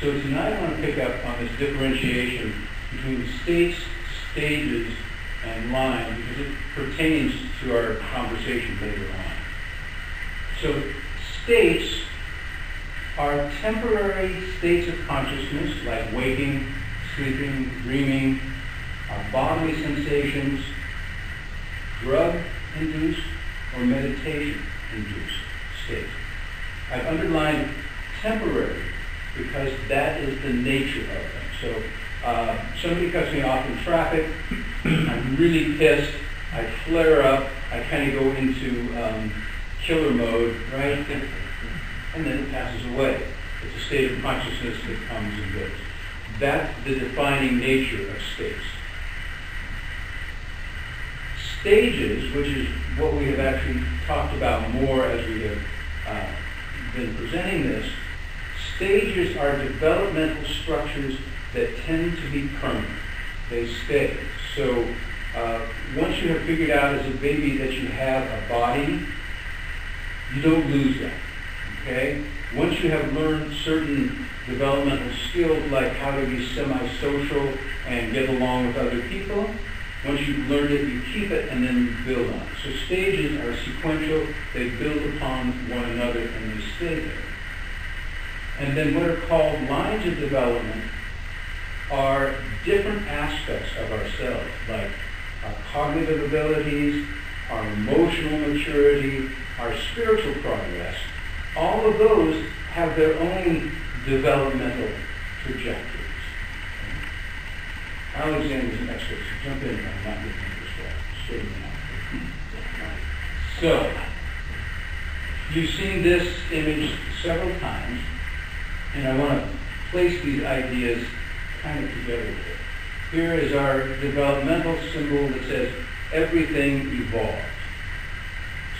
So tonight I want to pick up on this differentiation between states, stages, and line because it pertains to our conversation later on. So states are temporary states of consciousness like waking, sleeping, dreaming, our bodily sensations, drug-induced or meditation-induced states. I've underlined temporary because that is the nature of them. So uh, somebody cuts me off in traffic, I'm really pissed, I flare up, I kind of go into um, killer mode, right? And then it passes away. It's a state of consciousness that comes and goes. That's the defining nature of states. Stages, which is what we have actually talked about more as we have uh, been presenting this, stages are developmental structures that tend to be permanent. They stay. So uh, once you have figured out as a baby that you have a body, you don't lose that. Okay? Once you have learned certain developmental skills like how to be semi-social and get along with other people, once you've learned it, you keep it and then you build on it. So stages are sequential. They build upon one another and they stay there. And then what are called lines of development are different aspects of ourselves, like our cognitive abilities, our emotional maturity, our spiritual progress. All of those have their own developmental trajectories. Alexander's an expert, so jump in I'm not getting this right. So, you've seen this image several times, and I want to place these ideas kind of together here. Is our developmental symbol that says everything evolves.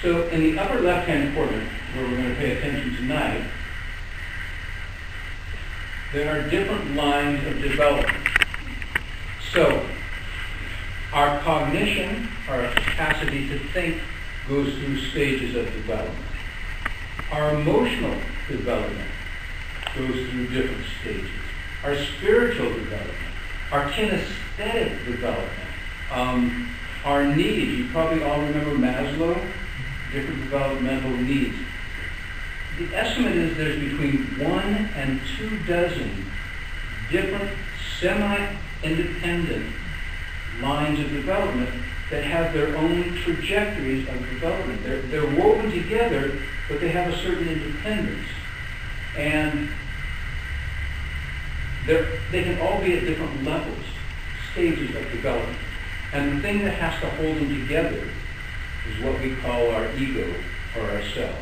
So in the upper left-hand quadrant, where we're going to pay attention tonight, there are different lines of development. So our cognition, our capacity to think, goes through stages of development. Our emotional development goes through different stages our spiritual development, our kinesthetic development, um, our needs. You probably all remember Maslow, different developmental needs. The estimate is there's between one and two dozen different semi-independent lines of development that have their own trajectories of development. They're, they're woven together, but they have a certain independence. And they can all be at different levels, stages of development. And the thing that has to hold them together is what we call our ego or ourself.